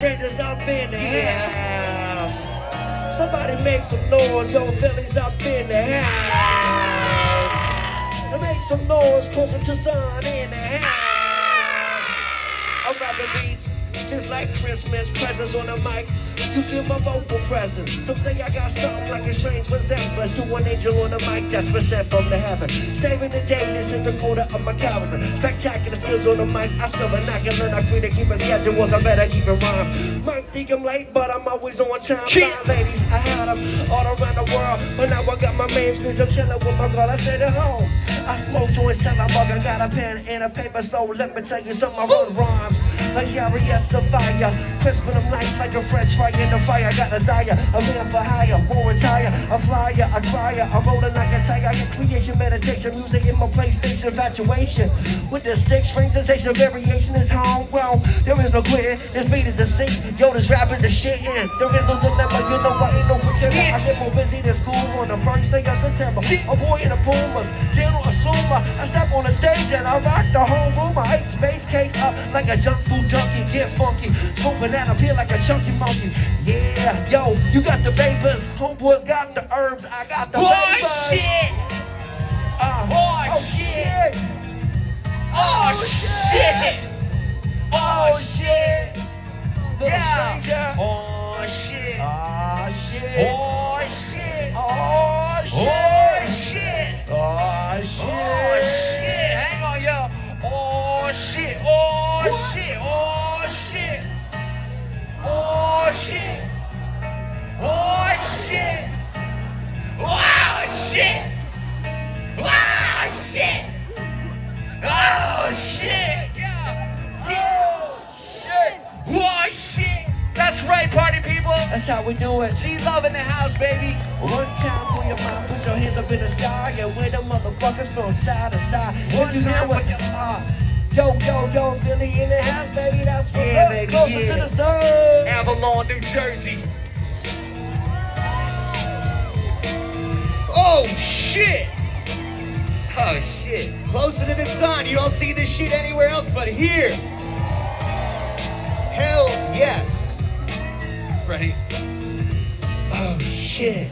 Strangers up in the house. Somebody make some noise, yo, Phillies up in the house. Make some noise, closer to sun in the house. I'm rapping beats, just like Christmas presents on the mic. You feel my vocal presence. Some say I got something like a strange resemblance to an angel on the mic that's been sent from the heaven. Saving the day, this is the quarter of my character. Spectacular skills on the mic, I still vernacular. I free to keep a schedule, I better keep it rhyme. Might think I'm late, but I'm always on time. Fine ladies, I had them all around the world. But now I got my main squeeze, I'm chilling with my girl, I stayed at home. I smoke joints till I'm bugging, got a pen and a paper, so let me tell you something, I run rhymes. Like chariots of fire, crisping them nice like a French fry in the fire. Got a desire, a man for hire, more retire, a flyer, a crier, I'm rolling like a tiger. I get creation, meditation, music in my PlayStation, infatuation. With the six string sensation, of variation is homegrown. There is no quitting, this beat is the seat. Yo, this rap is the shit, and there is no dilemma. You know I ain't no pretender. I get more busy than school on the first day of September. A boy in the Pumas, Daniel Asuma. I step on the stage and I rock the whole cakes up like a junk food junkie, get funky. Smoke banana peel like a chunky monkey. Yeah, yo, you got the vapors. Homeboys got the herbs. I got the Oh vapors. shit! Uh, Oh, shit! Oh shit! Oh shit! Little Yeah! Oh shit! Ah, shit. Oh shit! Oh shit! Oh shit! Oh shit! Oh shit! Wow! Shit! Wow! Shit! Oh shit! Oh shit! Oh shit! That's right, party people! That's how we do it. G Love in the house, baby! One time for your mind, put your hands up in the sky and where the motherfuckers from side to side. One If you time hear what for your- uh, Yo, yo, yo, Philly in the house, baby, that's what's Yeah, up. baby, Closer yeah. to the sun. Avalon, New Jersey. Oh shit! Oh shit. Closer to the sun. You don't see this shit anywhere else but here. Hell yes. Ready? Oh shit.